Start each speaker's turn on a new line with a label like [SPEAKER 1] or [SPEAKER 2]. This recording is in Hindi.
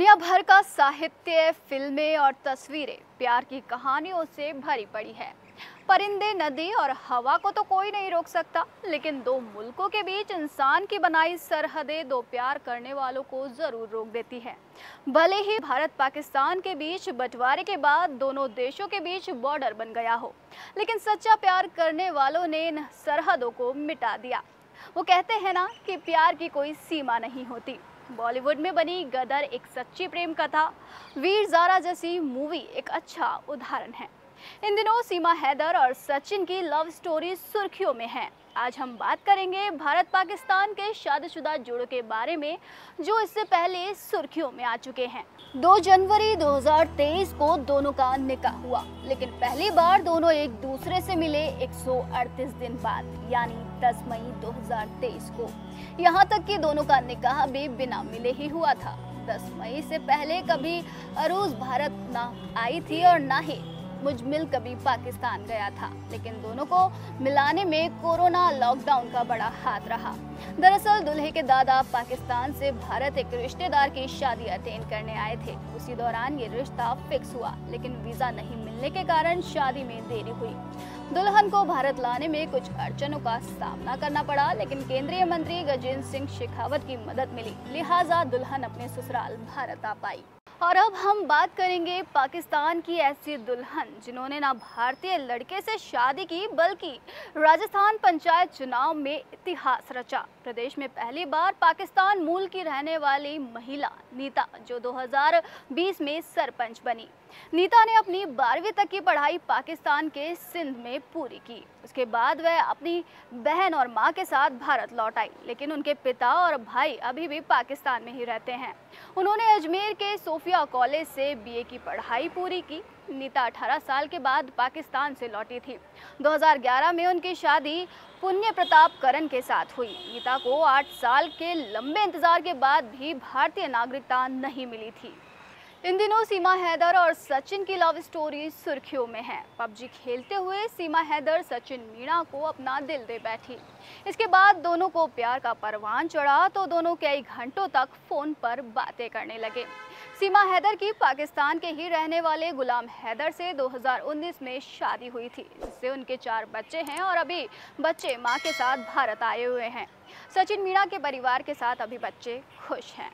[SPEAKER 1] दुनिया भर का साहित्य, फ़िल्में और तस्वीरें प्यार की कहानियों से भरी पड़ी है। परिंदे, नदी और हवा को तो कोई नहीं रोक सकता, लेकिन दो मुल्कों के बीच इंसान की बनाई सरहदें दो प्यार करने वालों को ज़रूर रोक देती है। भले ही भारत पाकिस्तान के बीच बंटवारे के बाद दोनों देशों के बीच बॉर्डर बन गया हो, लेकिन सच्चा प्यार करने वालों ने इन सरहदों को मिटा दिया। वो कहते हैं ना कि प्यार की कोई सीमा नहीं होती। बॉलीवुड में बनी गदर एक सच्ची प्रेम कथा, वीर जारा जैसी मूवी एक अच्छा उदाहरण है। इन दिनों सीमा हैदर और सचिन की लव स्टोरी सुर्खियों में है। आज हम बात करेंगे भारत पाकिस्तान के शादीशुदा जोड़ों के बारे में, जो इससे पहले सुर्खियों में आ चुके हैं। 2 जनवरी 2023 को दोनों का निकाह हुआ, लेकिन पहली बार दोनों एक दूसरे से मिले 138 दिन बाद, यानी 10 मई 2023 को। यहाँ तक कि दोनों का निकाह भी बिना मिले ही हुआ था। 10 मई से पहले कभी अरूज भारत ना आई थी और ना ही मुजमिल कभी पाकिस्तान गया था, लेकिन दोनों को मिलाने में कोरोना लॉकडाउन का बड़ा हाथ रहा। दरअसल दुल्हे के दादा पाकिस्तान से भारत एक रिश्तेदार की शादी अटेंड करने आए थे। उसी दौरान ये रिश्ता फिक्स हुआ, लेकिन वीज़ा नहीं मिलने के कारण शादी में देरी हुई। दुल्हन को भारत लाने में कुछ अड़चनों का सामना करना पड़ा, लेकिन केंद्रीय मंत्री गजेंद्र सिंह शेखावत की मदद मिली। लिहाजा दुल्हन अपने ससुराल भारत आ पाई। और अब हम बात करेंगे पाकिस्तान की ऐसी दुल्हन, जिन्होंने ना भारतीय लड़के से शादी की, बल्कि राजस्थान पंचायत चुनाव में इतिहास रचा। प्रदेश में पहली बार पाकिस्तान मूल की रहने वाली महिला, नीता, जो 2020 में सरपंच बनी। नीता ने अपनी बारहवीं तक की पढ़ाई पाकिस्तान के सिंध में पूरी की। उसके बाद वह अपनी बहन और माँ के साथ भारत लौट आई, लेकिन उनके पिता और भाई अभी भी पाकिस्तान में ही रहते हैं। उन्होंने अजमेर के सोफिया कॉलेज से बीए की पढ़ाई पूरी की। नीता 18 साल के बाद पाकिस्तान से लौटी थी। 2011 में उनकी शादी पुण्य प्रताप करण के साथ हुई। नीता को 8 साल के लंबे इंतज़ार के बाद भी भारतीय नागरिकता नहीं मिली थी। इन दिनों सीमा हैदर और सचिन की लव स्टोरी सुर्खियों में है। पबजी खेलते हुए सीमा हैदर, सचिन मीणा को अपना दिल दे बैठी। इसके बाद दोनों को प्यार का परवान चढ़ा तो दोनों कई घंटों तक फ़ोन पर बातें करने लगे। सीमा हैदर की पाकिस्तान के ही रहने वाले गुलाम हैदर से 2019 में शादी हुई थी, जिससे उनके चार बच्चे हैं और अभी बच्चे माँ के साथ भारत आए हुए हैं। सचिन मीणा के परिवार के साथ अभी बच्चे खुश हैं।